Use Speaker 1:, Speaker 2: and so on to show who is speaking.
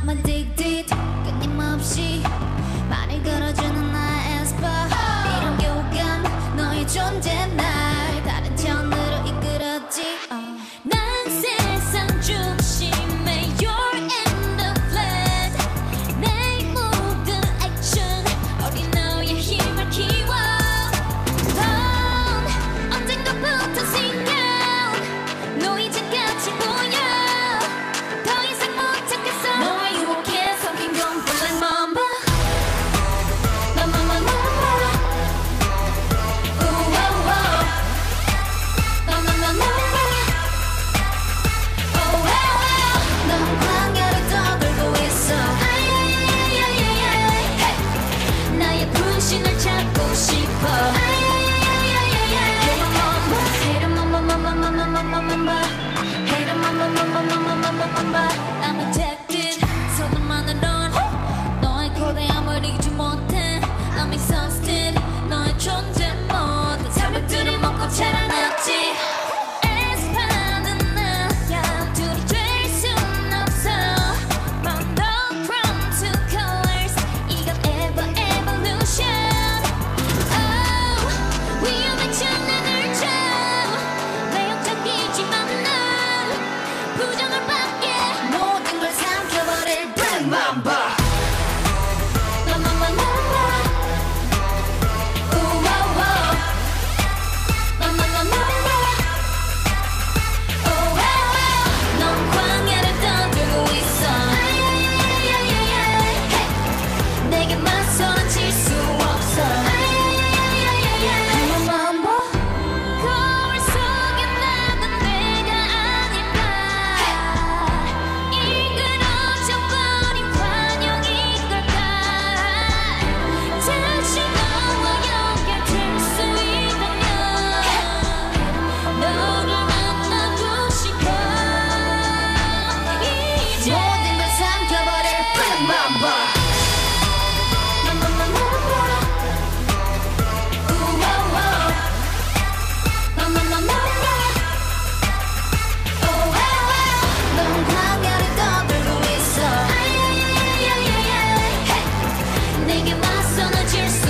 Speaker 1: I'm addicted 끊임없이 말을 걸어주는 singing my song that you're